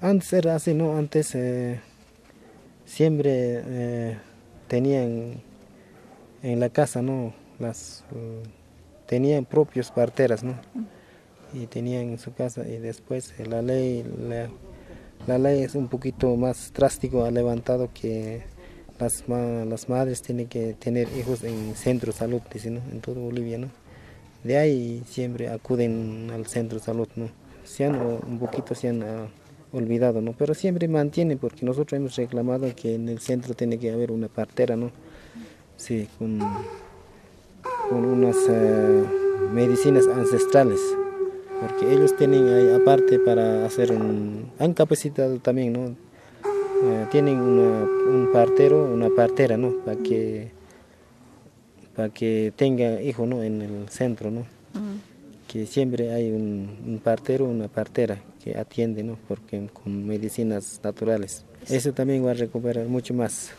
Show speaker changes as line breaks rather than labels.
Antes era así, ¿no? Antes eh, siempre eh, tenían en la casa, ¿no? Las, eh, tenían propios parteras, ¿no? Y tenían en su casa y después la ley, la, ley es un poquito más drástico, ha levantado que las, las madres tienen que tener hijos en centro de salud, dice, ¿no? En todo Bolivia, ¿no? De ahí siempre acuden al centro de salud, ¿no? Se han, un poquito se han ah, olvidado, ¿no? Pero siempre mantiene porque nosotros hemos reclamado que en el centro tiene que haber una partera, ¿no? Sí, con, con unas eh, medicinas ancestrales, porque ellos tienen ahí, aparte para hacer un, han capacitado también, ¿no? Eh, tienen una, un partero, una partera, ¿no? Para que para que tenga hijo, ¿no? En el centro, ¿no? Que siempre hay un, un partero, una partera que atiende, ¿no? Porque con medicinas naturales. Eso también va a recuperar mucho más.